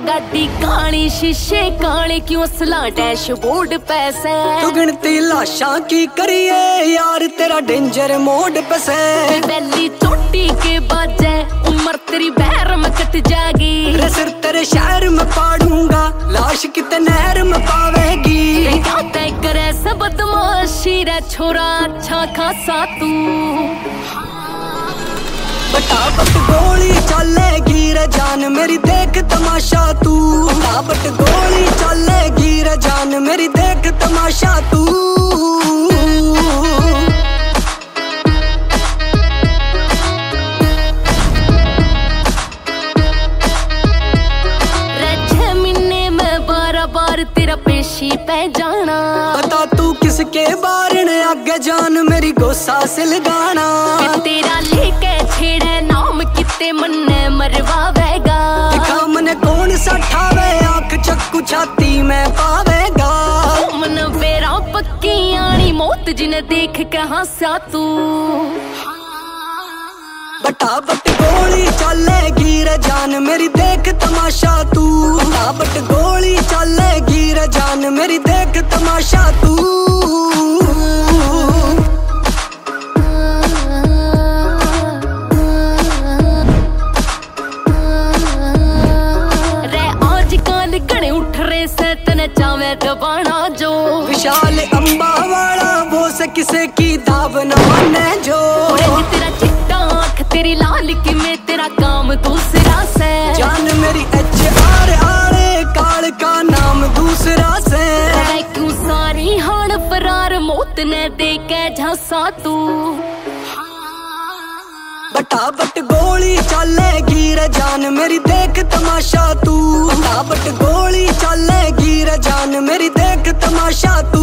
गाड़ी काली शीशे काले क्यों असला डैशबोर्ड पैसे? तू गिनती लाशा की करिए यार तेरा डेंजर मोड पैसे। टूटी के उम्र तेरी बहर कट रे सिर तेरे शहर में पाड़ूँगा लाश कित नहर में पावेगी। करे सब बदमाशी रे छोरा अच्छा खासा तू। बटाबट गोली चलेगी रे जान मेरी देख तमाशा तू। बटाबट गोली चलेगी रे जान मेरी देख तमाशा तू। बार तेरा पेशी पे जाना। बता तू किसके बारे ने आगे जान मेरी गोसा से लगाना। तेरा लेके किते मन्ने मरवावेगा। दिखा मने कौन सा ठावे आँख चक्कू छाती में पावेगा। मन बेरा पक्की आनी मौत जिन्हें देख के हंसा तू। बटाबट गोली चलेगी रे जान मेरी देख तमाशा तू। बटाबट गोली चलेगी रे जान मेरी देख तमाशा दबाना जो। विशाल अंबा वाला वो से किसे की दाव न माने जो। तेरा चिट्टा आँख तेरी लाल की में तेरा काम दूसरा से। जान मेरी एच आर आर काल का नाम दूसरा से। क्यों सारी हाड़ फरार मौत ने दे के झांसा तू? बटाबट गोली चलेगी रे जान मेरी देख तमाशा तू। बटाबट गोली तमाशा तू